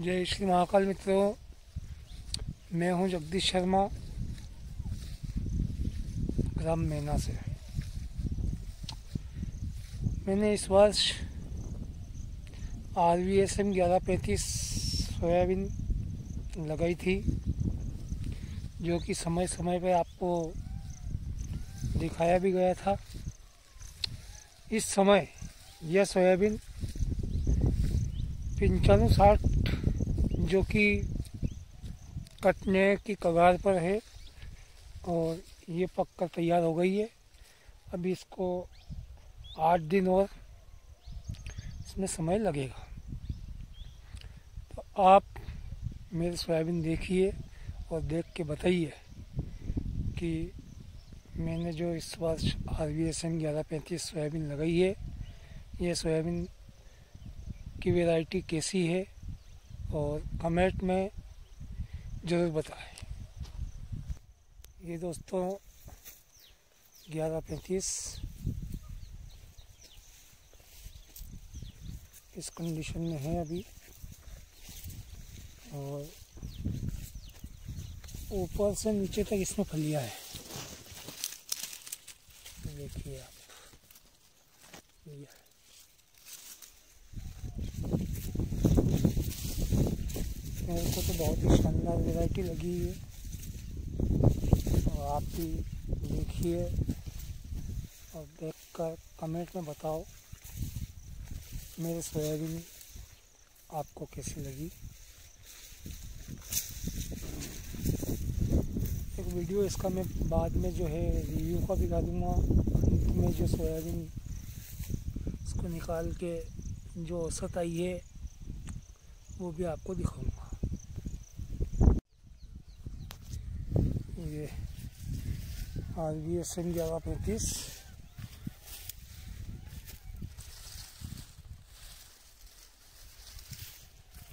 जय श्री महाकाल मित्रों, मैं हूँ जगदीश शर्मा, ग्राम मैना से। मैंने इस वर्ष आर वी एस एम ग्यारह पैंतीस सोयाबीन लगाई थी, जो कि समय समय पर आपको दिखाया भी गया था। इस समय यह सोयाबीन पंचानवे साठ जो कि कटने की कगार पर है और ये पक कर तैयार हो गई है। अभी इसको आठ दिन और इसमें समय लगेगा। तो आप मेरे सोयाबीन देखिए और देख के बताइए कि मैंने जो इस वर्ष आर वी एस एम ग्यारह पैंतीस सोयाबीन लगाई है, ये सोयाबीन की वैरायटी कैसी है? और कमेंट में ज़रूर बताएँ। ये दोस्तों, ग्यारह पैंतीस। इस कंडीशन में है अभी। और ऊपर से नीचे तक इसमें फलिया है। देखिए आप। ये मेरे को तो बहुत ही शानदार वैरायटी लगी है। और आप भी देखिए और देख कर कमेंट में बताओ मेरे सोयाबीन आपको कैसी लगी। एक वीडियो इसका मैं बाद में जो है रिव्यू का भी डालूँगा अंत में जो सोयाबीन इसको निकाल के जो औसत आई है, वो भी आपको दिखाऊँगा। ये आर बी एस एम ग्यारह पैंतीस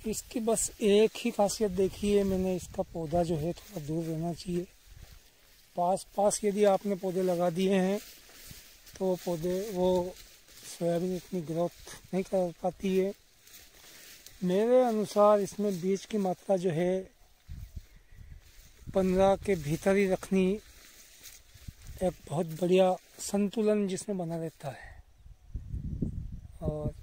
इसकी बस एक ही खासियत देखी है मैंने, इसका पौधा जो है थोड़ा दूर रहना चाहिए। पास पास यदि आपने पौधे लगा दिए हैं तो वो पौधे, वो सोयाबीन इतनी ग्रोथ नहीं कर पाती है। मेरे अनुसार इसमें बीज की मात्रा जो है पंद्रह के भीतर ही रखनी एक बहुत बढ़िया संतुलन जिसमें बना रहता है। और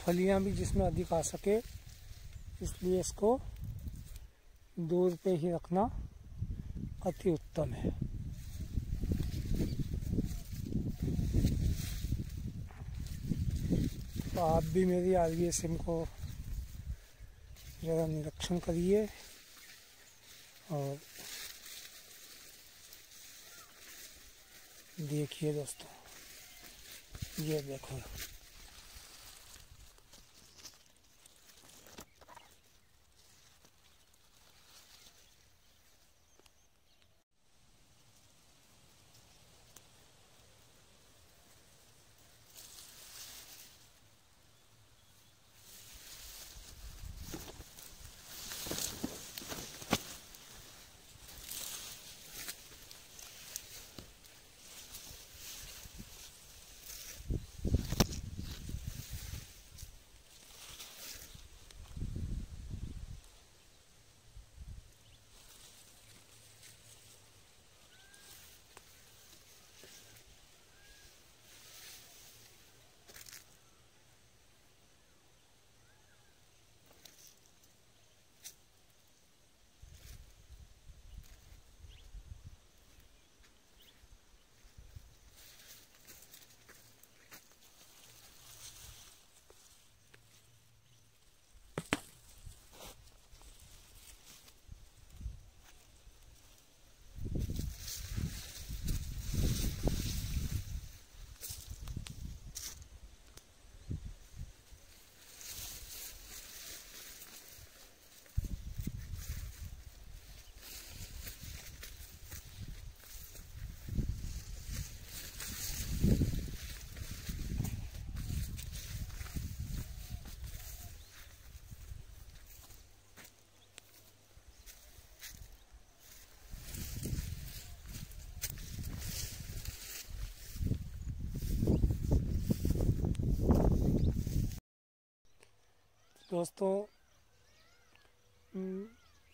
फलियाँ भी जिसमें अधिक आ सके, इसलिए इसको दूर पे ही रखना अति उत्तम है। तो आप भी मेरी आर वी एस एम को ज़रा निरीक्षण करिए। और देखिए दोस्तों ये देखो। दोस्तों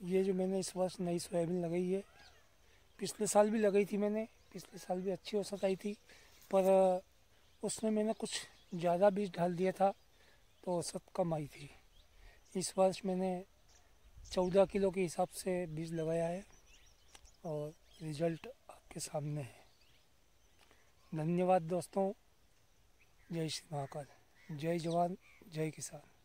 ये जो मैंने इस वर्ष नई सोयाबीन लगाई है, पिछले साल भी लगाई थी मैंने, पिछले साल भी अच्छी औसत आई थी, पर, उसमें मैंने कुछ ज़्यादा बीज डाल दिया था तो औसत कम आई थी। इस वर्ष मैंने चौदह किलो के हिसाब से बीज लगाया है, और रिज़ल्ट आपके सामने है। धन्यवाद दोस्तों, जय श्री महाकाल, जय जवान, जय किसान।